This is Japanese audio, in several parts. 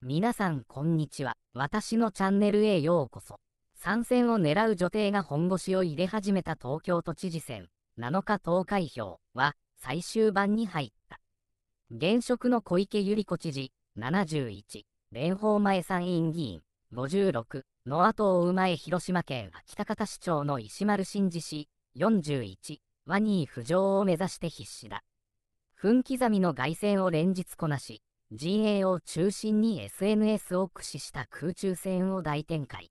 皆さんこんにちは。私のチャンネルへようこそ。参戦を狙う女帝が本腰を入れ始めた東京都知事選7日投開票は最終盤に入った。現職の小池百合子知事71、蓮舫前参院議員56の後を追う前広島県秋田方市長の石丸伸二氏41は2位浮上を目指して必死だ。分刻みの凱旋を連日こなし、陣営を中心に SNS を駆使した空中戦を大展開。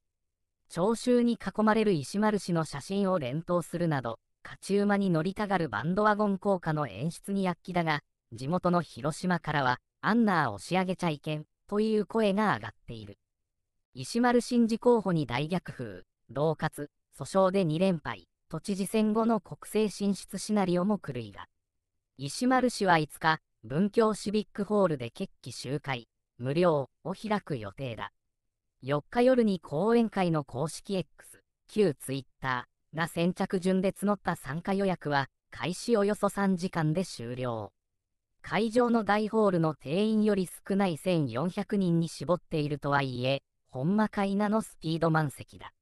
聴衆に囲まれる石丸氏の写真を連投するなど、勝ち馬に乗りたがるバンドワゴン効果の演出に躍起だが、地元の広島からは、アンナー押し上げちゃいけん、という声が上がっている。石丸新次候補に大逆風、同活、訴訟で2連敗、都知事選後の国政進出シナリオも狂いが。石丸氏は5日、文京シビックホールで決起集会、無料を開く予定だ。4日夜に講演会の公式 X、旧 Twitter が先着順で募った参加予約は、開始およそ3時間で終了。会場の大ホールの定員より少ない1400人に絞っているとはいえ、ほんまかいなのスピード満席だ。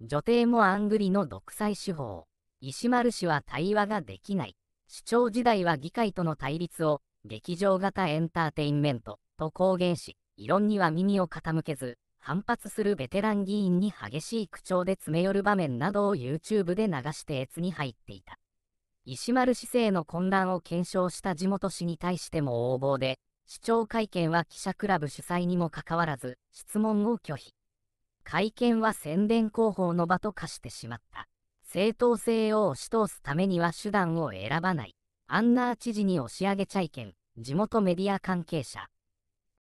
女帝もアングリの独裁手法。石丸氏は対話ができない。市長時代は議会との対立を劇場型エンターテインメントと公言し、異論には耳を傾けず、反発するベテラン議員に激しい口調で詰め寄る場面などを YouTube で流して越に入っていた。石丸市政の混乱を検証した地元市に対しても横暴で、市長会見は記者クラブ主催にもかかわらず、質問を拒否。会見は宣伝広報の場と化してしまった。正当性を押し通すためには手段を選ばない。アンナー知事に押し上げちゃいけん。地元メディア関係者。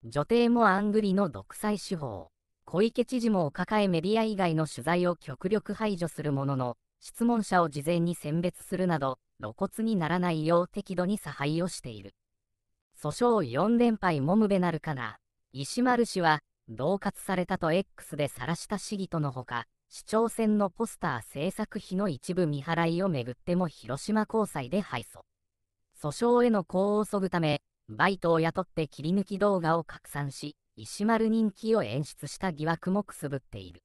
女帝もアングリの独裁手法。小池知事もお抱えメディア以外の取材を極力排除するものの、質問者を事前に選別するなど、露骨にならないよう適度に差配をしている。訴訟4連敗もむべなるかな。石丸氏は、恫喝されたと X で晒した市議とのほか、市長選のポスター制作費の一部未払いをめぐっても広島高裁で敗訴。訴訟への功を削ぐため、バイトを雇って切り抜き動画を拡散し、石丸人気を演出した疑惑もくすぶっている。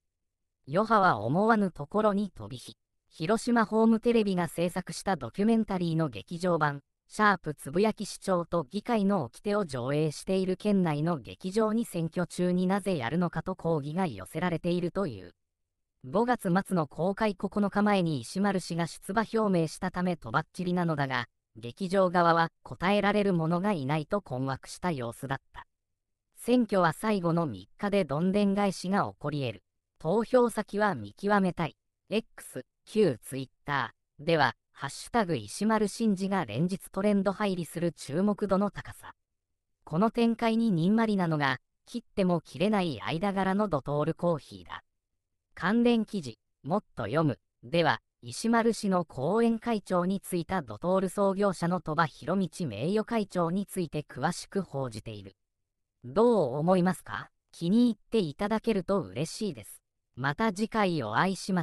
余波は思わぬところに飛び火。広島ホームテレビが制作したドキュメンタリーの劇場版、シャープつぶやき市長と議会の掟を上映している県内の劇場に選挙中になぜやるのかと抗議が寄せられているという。5月末の公開9日前に石丸氏が出馬表明したためとばっちりなのだが、劇場側は答えられる者がいないと困惑した様子だった。選挙は最後の3日でどんでん返しが起こり得る。投票先は見極めたい。X、旧 Twitter では、ハッシュタグ石丸真二が連日トレンド入りする注目度の高さ。この展開ににんまりなのが、切っても切れない間柄のドトールコーヒーだ。関連記事、もっと読む。では、石丸氏の後援会長についたドトール創業者の鳥羽博道名誉会長について詳しく報じている。どう思いますか？気に入っていただけると嬉しいです。また次回お会いしましょう。